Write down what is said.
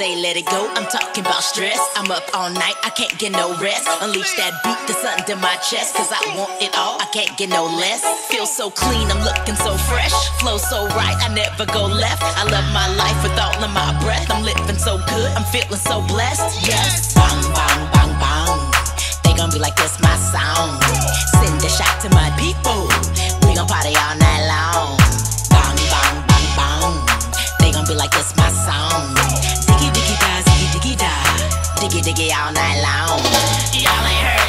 say let it go, I'm talking about stress. I'm up all night, I can't get no rest. Unleash that beat that's under my chest, cause I want it all, I can't get no less. Feel so clean, I'm looking so fresh. Flow so right, I never go left. I love my life with all of my breath. I'm living so good, I'm feeling so blessed. Yes, bang, bang, bang, bang. They gon' be like, this my sound. Y'all ain't heard.